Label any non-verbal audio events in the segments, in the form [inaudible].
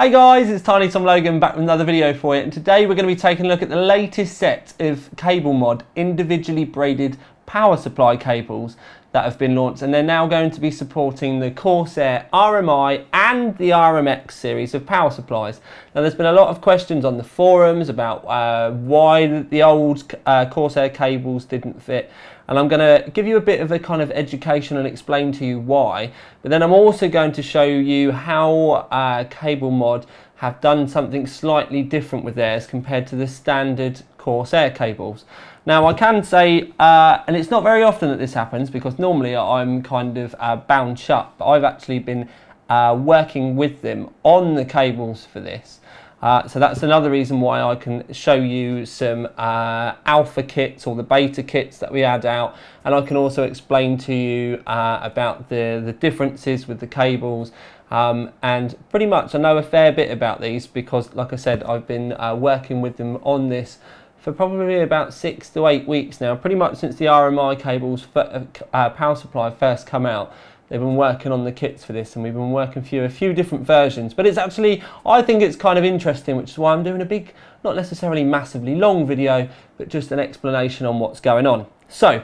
Hey guys, it's Tiny Tom Logan back with another video for you and today we're going to be taking a look at the latest set of Cable Mod individually braided power supply cables that have been launched and they're now going to be supporting the Corsair RMI and the RMX series of power supplies. Now there's been a lot of questions on the forums about uh, why the old uh, Corsair cables didn't fit and I'm going to give you a bit of a kind of education and explain to you why but then I'm also going to show you how uh, Cable Mod have done something slightly different with theirs compared to the standard Corsair cables. Now I can say, uh, and it's not very often that this happens because normally I'm kind of uh, bound shut, but I've actually been uh, working with them on the cables for this. Uh, so that's another reason why I can show you some uh, alpha kits or the beta kits that we add out. And I can also explain to you uh, about the, the differences with the cables. Um, and pretty much I know a fair bit about these because like I said I've been uh, working with them on this for probably about six to eight weeks now pretty much since the RMI cables for, uh, power supply first come out they've been working on the kits for this and we've been working through a few different versions. But it's actually I think it's kind of interesting which is why I'm doing a big not necessarily massively long video but just an explanation on what's going on. So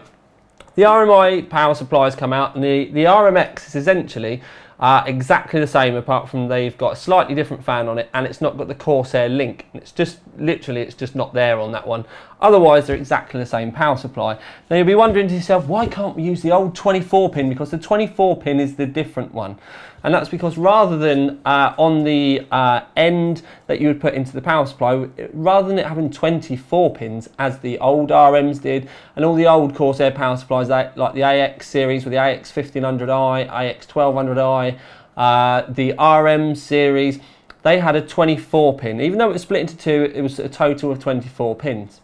the RMI power supplies come out and the, the RMX is essentially uh, exactly the same apart from they've got a slightly different fan on it and it's not got the Corsair link. It's just literally it's just not there on that one. Otherwise they're exactly the same power supply. Now you'll be wondering to yourself why can't we use the old 24 pin because the 24 pin is the different one and that's because rather than uh, on the uh, end that you would put into the power supply, rather than it having 24 pins as the old RMs did, and all the old Corsair power supplies like the AX series with the AX 1500i, AX 1200i, uh, the RM series, they had a 24 pin. Even though it was split into two, it was a total of 24 pins.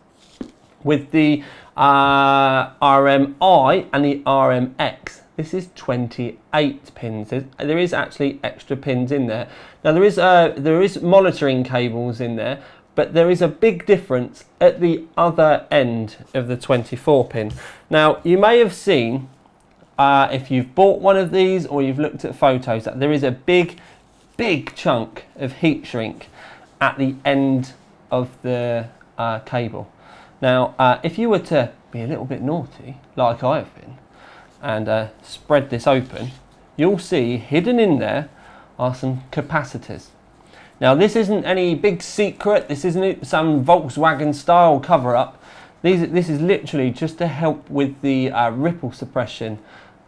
With the uh, RMI and the RMX, this is 28 pins. There is actually extra pins in there. Now there is uh, there is monitoring cables in there, but there is a big difference at the other end of the 24 pin. Now you may have seen uh, if you've bought one of these or you've looked at photos that there is a big, big chunk of heat shrink at the end of the uh, cable. Now, uh, if you were to be a little bit naughty, like I have been, and uh, spread this open, you'll see hidden in there are some capacitors. Now this isn't any big secret, this isn't some Volkswagen style cover up. These, this is literally just to help with the uh, ripple suppression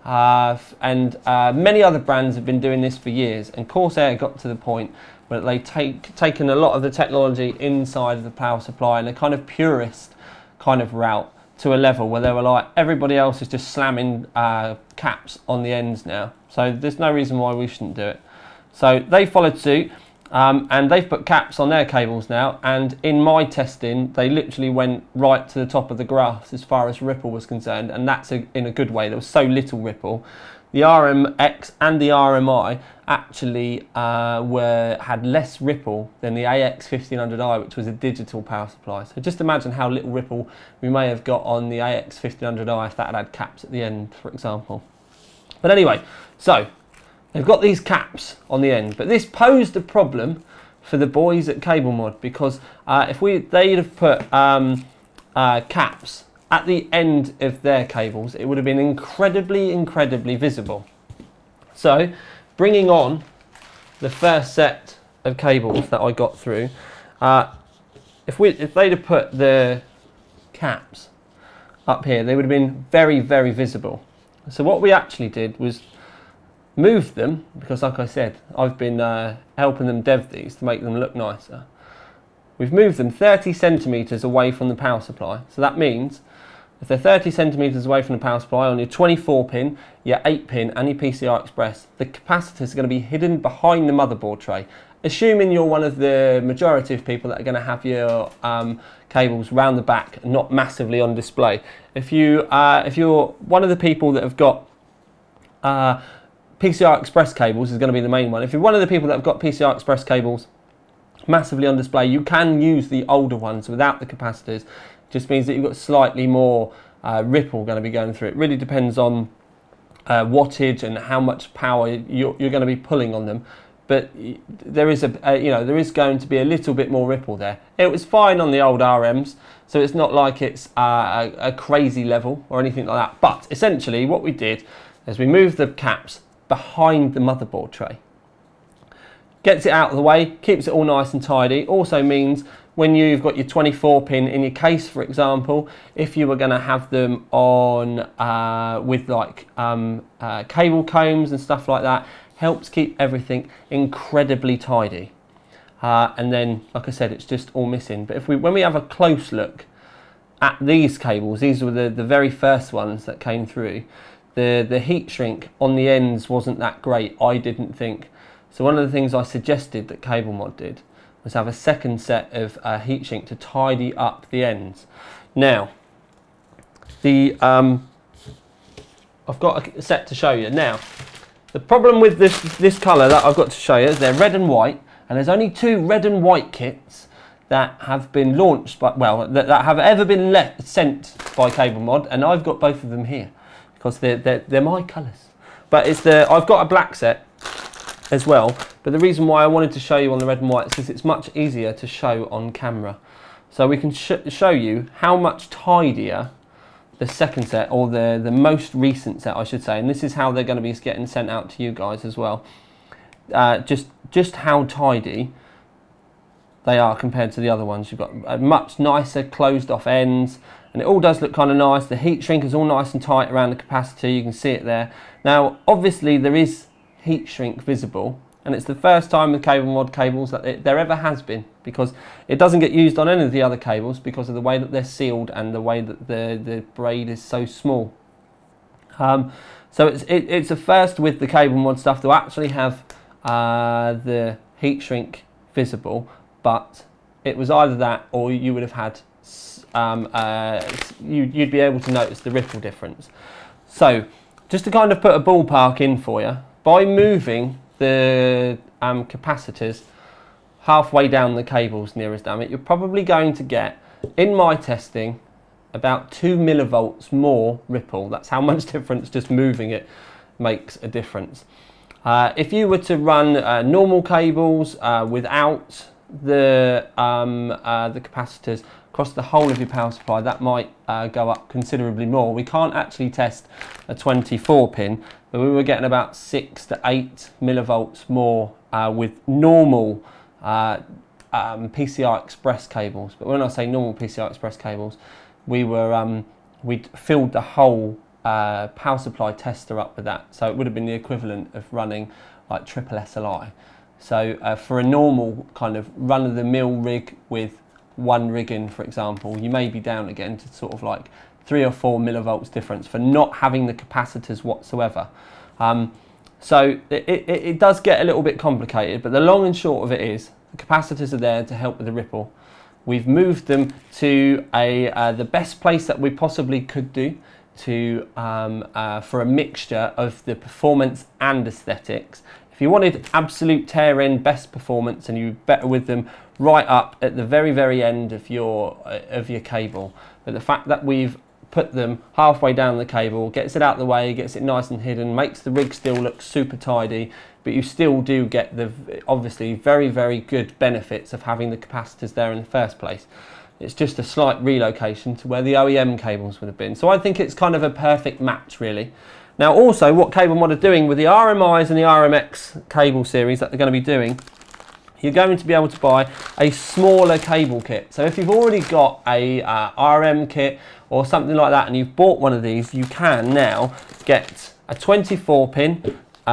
uh, and uh, many other brands have been doing this for years and Corsair got to the point where they take taken a lot of the technology inside of the power supply and a kind of purist kind of route to a level where they were like, everybody else is just slamming uh, caps on the ends now. So there's no reason why we shouldn't do it. So they followed suit um, and they've put caps on their cables now. And in my testing, they literally went right to the top of the graphs as far as ripple was concerned. And that's a, in a good way. There was so little ripple the RMX and the RMI actually uh, were had less ripple than the AX 1500i, which was a digital power supply. So just imagine how little ripple we may have got on the AX 1500i if that had had caps at the end, for example. But anyway, so they've got these caps on the end, but this posed a problem for the boys at Cable Mod because uh, if we they'd have put um, uh, caps at the end of their cables, it would have been incredibly, incredibly visible. So, bringing on the first set of cables that I got through, uh, if, we, if they'd have put the caps up here, they would have been very, very visible. So what we actually did was move them, because like I said, I've been uh, helping them dev these to make them look nicer. We've moved them 30 centimetres away from the power supply. So that means if they're 30 centimetres away from the power supply on your 24 pin, your 8 pin and your PCI Express, the capacitors are going to be hidden behind the motherboard tray. Assuming you're one of the majority of people that are going to have your um, cables round the back, not massively on display. If, you, uh, if you're one of the people that have got uh, PCI Express cables is going to be the main one. If you're one of the people that have got PCI Express cables massively on display, you can use the older ones without the capacitors just means that you've got slightly more uh, ripple going to be going through. It really depends on uh, wattage and how much power you're, you're, going to be pulling on them. but there is a, a, you know there is going to be a little bit more ripple there. It was fine on the old RMs, so it's not like it's uh, a, a crazy level or anything like that. But essentially, what we did is we moved the caps behind the motherboard tray. Gets it out of the way, keeps it all nice and tidy. Also means when you've got your 24 pin in your case, for example, if you were going to have them on uh, with like um, uh, cable combs and stuff like that, helps keep everything incredibly tidy. Uh, and then, like I said, it's just all missing. But if we, when we have a close look at these cables, these were the, the very first ones that came through, the, the heat shrink on the ends wasn't that great, I didn't think. So one of the things I suggested that CableMod did was have a second set of uh, heat shrink to tidy up the ends. Now, the um, I've got a set to show you. Now, the problem with this, this colour that I've got to show you is they're red and white, and there's only two red and white kits that have been launched, by, well, that, that have ever been let, sent by CableMod, and I've got both of them here because they're, they're, they're my colours. But it's the, I've got a black set as well. But the reason why I wanted to show you on the red and white is because it's much easier to show on camera. So we can sh show you how much tidier the second set, or the, the most recent set I should say, and this is how they're going to be getting sent out to you guys as well. Uh, just, just how tidy they are compared to the other ones. You've got a much nicer closed off ends and it all does look kind of nice. The heat shrink is all nice and tight around the capacitor. You can see it there. Now, obviously there is heat shrink visible and it's the first time with cable mod cables that it, there ever has been because it doesn't get used on any of the other cables because of the way that they're sealed and the way that the, the braid is so small. Um, so it's, it, it's a first with the cable mod stuff to actually have uh, the heat shrink visible but it was either that or you would have had um, uh, you, you'd be able to notice the ripple difference. So just to kind of put a ballpark in for you, by moving the um, capacitors halfway down the cables nearest it, you're probably going to get, in my testing, about 2 millivolts more ripple. That's how [laughs] much difference just moving it makes a difference. Uh, if you were to run uh, normal cables uh, without the, um, uh, the capacitors, across the whole of your power supply, that might uh, go up considerably more. We can't actually test a 24 pin, but we were getting about 6 to 8 millivolts more uh, with normal uh, um, PCI Express cables. But when I say normal PCI Express cables, we were um, we'd filled the whole uh, power supply tester up with that. So it would have been the equivalent of running like triple SLI. So uh, for a normal kind of run-of-the-mill rig with one rigging, for example, you may be down again to sort of like three or four millivolts difference for not having the capacitors whatsoever. Um, so it, it, it, does get a little bit complicated, but the long and short of it is the capacitors are there to help with the ripple. We've moved them to a, uh, the best place that we possibly could do to, um, uh, for a mixture of the performance and aesthetics. You wanted absolute tear end best performance and you better with them right up at the very, very end of your, uh, of your cable. But the fact that we've put them halfway down the cable, gets it out of the way, gets it nice and hidden, makes the rig still look super tidy, but you still do get the obviously very, very good benefits of having the capacitors there in the first place. It's just a slight relocation to where the OEM cables would have been. So I think it's kind of a perfect match really. Now also what CableMod are doing with the RMIs and the RMX cable series that they're going to be doing you're going to be able to buy a smaller cable kit. So if you've already got a uh, RM kit or something like that and you've bought one of these, you can now get a 24 pin, uh,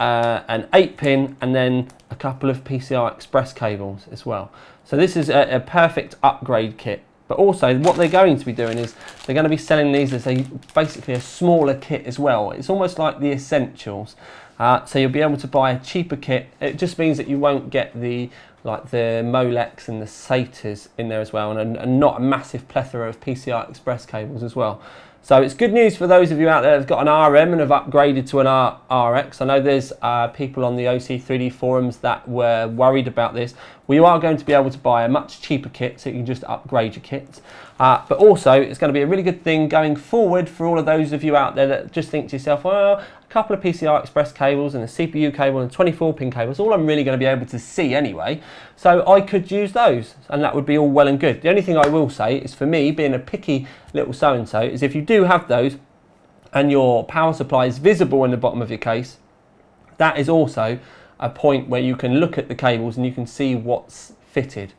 uh, an 8 pin and then a couple of PCI Express cables as well. So this is a, a perfect upgrade kit. But also what they're going to be doing is they're going to be selling these as a basically a smaller kit as well. It's almost like the essentials. Uh, so you'll be able to buy a cheaper kit. It just means that you won't get the like the Molex and the SATAs in there as well, and, and not a massive plethora of PCI Express cables as well. So it's good news for those of you out there that have got an RM and have upgraded to an R RX. I know there's uh, people on the OC3D forums that were worried about this. well, are going to be able to buy a much cheaper kit so you can just upgrade your kit. Uh, but also, it's going to be a really good thing going forward for all of those of you out there that just think to yourself, well, a couple of PCI Express cables and a CPU cable and 24 pin cable cables, all I'm really going to be able to see anyway. So I could use those and that would be all well and good. The only thing I will say is for me, being a picky little so-and-so, is if you do have those and your power supply is visible in the bottom of your case, that is also a point where you can look at the cables and you can see what's fitted.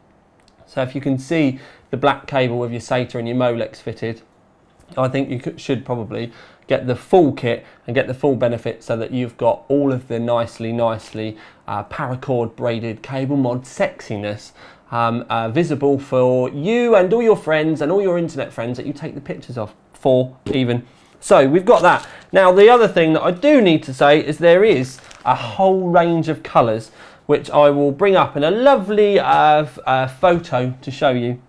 So if you can see the black cable with your SATA and your Molex fitted, I think you should probably get the full kit and get the full benefit so that you've got all of the nicely, nicely uh, paracord braided cable mod sexiness um, uh, visible for you and all your friends and all your internet friends that you take the pictures of for even. So we've got that. Now the other thing that I do need to say is there is a whole range of colours which I will bring up in a lovely uh, uh, photo to show you.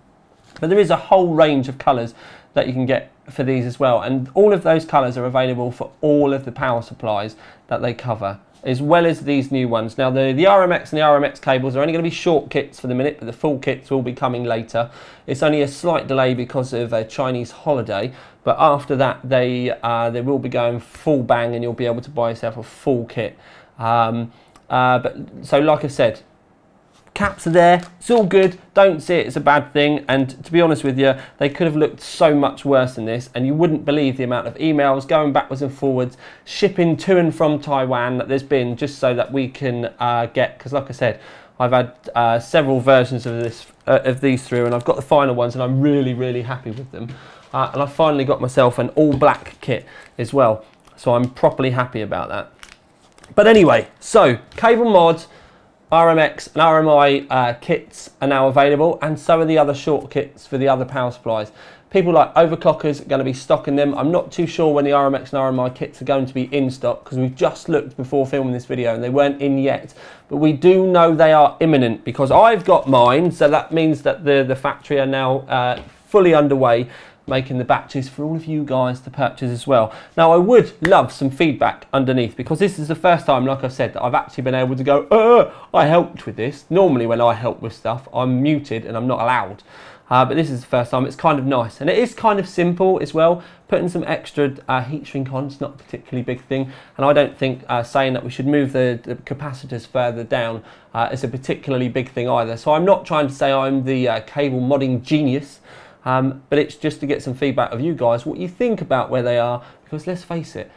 But there is a whole range of colours that you can get for these as well and all of those colours are available for all of the power supplies that they cover as well as these new ones. Now the, the RMX and the RMX cables are only going to be short kits for the minute, but the full kits will be coming later. It's only a slight delay because of a Chinese holiday, but after that they, uh, they will be going full bang and you'll be able to buy yourself a full kit. Um, uh, but so like I said, caps are there, it's all good, don't see it as a bad thing, and to be honest with you, they could have looked so much worse than this, and you wouldn't believe the amount of emails going backwards and forwards, shipping to and from Taiwan that there's been just so that we can uh, get, because like I said, I've had uh, several versions of this uh, of these through, and I've got the final ones, and I'm really, really happy with them. Uh, and I finally got myself an all black kit as well, so I'm properly happy about that. But anyway, so cable mods, RMX and RMI uh, kits are now available and so are the other short kits for the other power supplies. People like overclockers are going to be stocking them. I'm not too sure when the RMX and RMI kits are going to be in stock because we've just looked before filming this video and they weren't in yet. But we do know they are imminent because I've got mine so that means that the, the factory are now uh, fully underway making the batches for all of you guys to purchase as well. Now I would love some feedback underneath because this is the first time, like I said, that I've actually been able to go, uh, I helped with this. Normally when I help with stuff, I'm muted and I'm not allowed. Uh, but this is the first time, it's kind of nice. And it is kind of simple as well. Putting some extra uh, heat shrink on is not a particularly big thing. And I don't think uh, saying that we should move the, the capacitors further down uh, is a particularly big thing either. So I'm not trying to say I'm the uh, cable modding genius. Um, but it's just to get some feedback of you guys, what you think about where they are, because let's face it,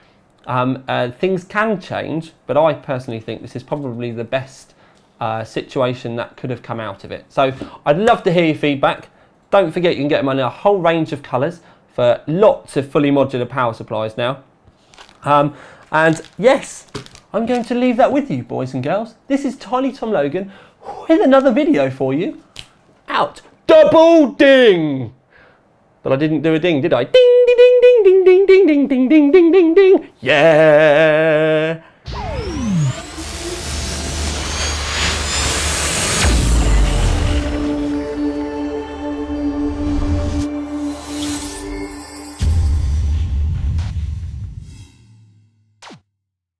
um, uh, things can change, but I personally think this is probably the best uh, situation that could have come out of it. So I'd love to hear your feedback. Don't forget you can get them in a whole range of colours for lots of fully modular power supplies now. Um, and yes, I'm going to leave that with you, boys and girls. This is Tiny Tom Logan with another video for you. Out. Double ding! But I didn't do a ding, did I? Ding, ding, ding, ding, ding, ding, ding, ding, ding, ding, ding, ding. Ding. Yeah!